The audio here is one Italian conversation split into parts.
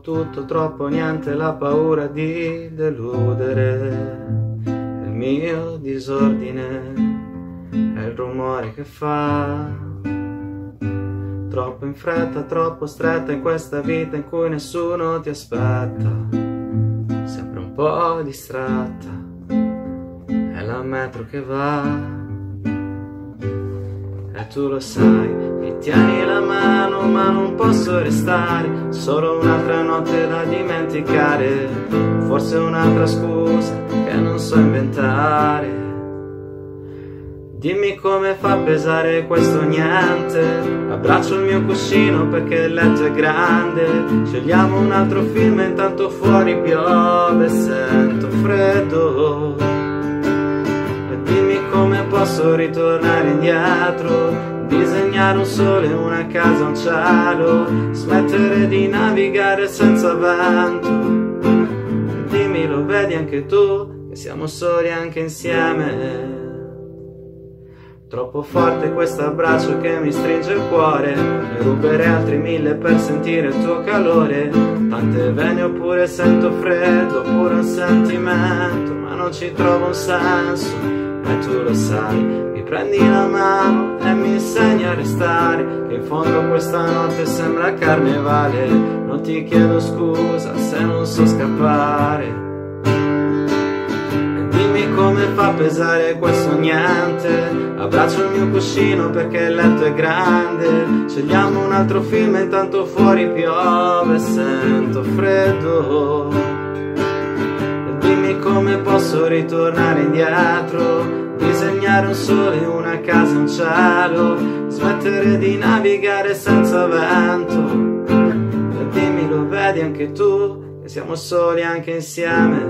tutto, troppo niente, la paura di deludere. Il mio disordine è il rumore che fa. Troppo in fretta, troppo stretta in questa vita in cui nessuno ti aspetta. Sempre un po' distratta, è la metro che va e tu lo sai, tieni la mano ma non posso restare, solo un'altra notte da dimenticare, forse un'altra scusa che non so inventare. Dimmi come fa pesare questo niente, abbraccio il mio cuscino perché il letto è grande, scegliamo un altro film e intanto fuori piove e sento freddo. Come posso ritornare indietro, disegnare un sole, una casa, un cielo, smettere di navigare senza vento. Dimmi, lo vedi anche tu, che siamo soli anche insieme. Troppo forte questo abbraccio che mi stringe il cuore Ne ruberei altri mille per sentire il tuo calore Tante vene oppure sento freddo Oppure un sentimento Ma non ci trovo un senso e tu lo sai, prendi la mano e mi insegni a restare, che in fondo questa notte sembra carnevale, non ti chiedo scusa se non so scappare. E dimmi come fa a pesare questo niente, abbraccio il mio cuscino perché il letto è grande, scegliamo un altro film intanto fuori piove e sento freddo come posso ritornare indietro, disegnare un sole, una casa, un cielo, smettere di navigare senza vento. E dimmi lo vedi anche tu, che siamo soli anche insieme.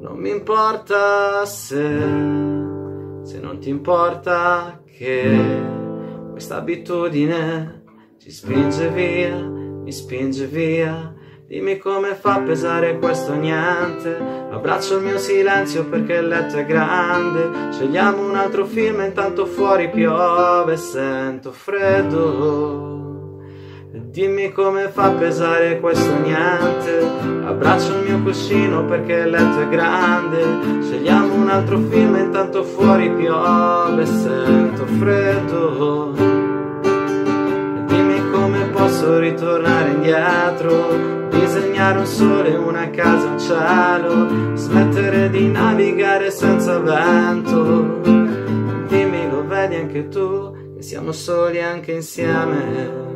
Non mi importa se, se non ti importa che questa abitudine ci spinge via, mi spinge via Dimmi come fa a pesare questo niente. Abbraccio il mio silenzio perché il letto è grande. Scegliamo un altro film intanto fuori piove sento freddo. Dimmi come fa a pesare questo niente. Abbraccio il mio cuscino perché il letto è grande. Scegliamo un altro film intanto fuori piove sento freddo posso ritornare indietro disegnare un sole, una casa, un cielo, smettere di navigare senza vento. Dimmi lo vedi anche tu, che siamo soli anche insieme.